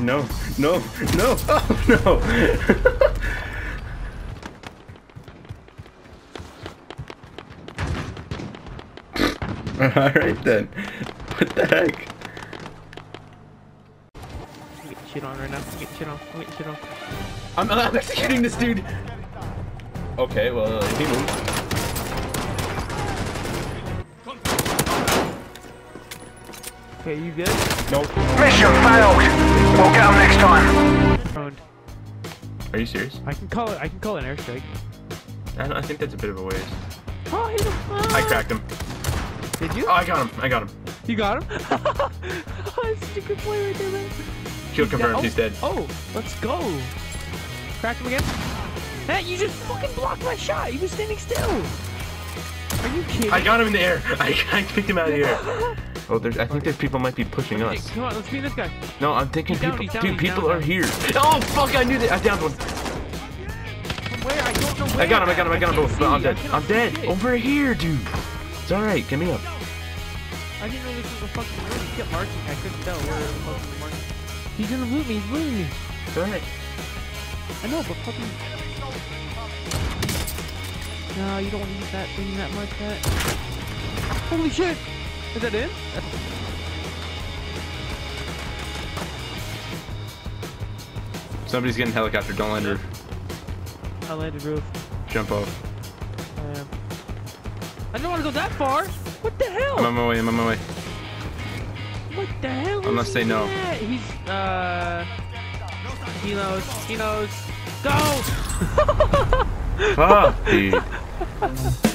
No, no, no, oh no! Alright then. What the heck? I'm getting shit on right now. I'm getting shit on. I'm getting shit on. I'm, I'm executing this dude! Okay, well, uh, he moved. Okay, you good? Nope. Mission failed. We'll get them next time. Owned. Are you serious? I can call it. I can call it an airstrike. I, I think that's a bit of a waste. Oh, hit him. I cracked him. Did you? Oh, I got him. I got him. You got him? oh, that's such a good play right there, man. Kill He's confirmed. down- He's dead. Oh, oh, let's go. Cracked him again. Hey, you just fucking blocked my shot. He was standing still. Are you kidding? I got him in the air. I, I picked him out of the air. Oh, there's. I think there's people might be pushing Hey, us. Come on, let's beat this guy. No, I'm thinking He's people. he's down, dude, people down, are down. here. Oh fuck! I knew that. I downed one. Where? I don't know where. I got him. I got him. I got him both. can't But I'm dead. I'm dead. Over here, dude. It's all right. Get me up. I didn't know this was a fucking room. He kept marching. I couldn't tell where the fuck he was marching. He's gonna loot me. He's looting me. It's all right. I know, but fucking. No, you don't want to use that thing that much. That. Holy shit! Is that in? Somebody's getting helicopter. Don't land her I landed roof. jump off. I am. I don't want to go that far. What the hell? I'm on my way. I'm on my way. What the hell? Unless they he know. at? He's uh. He knows. He knows. Go! Fuck, dude.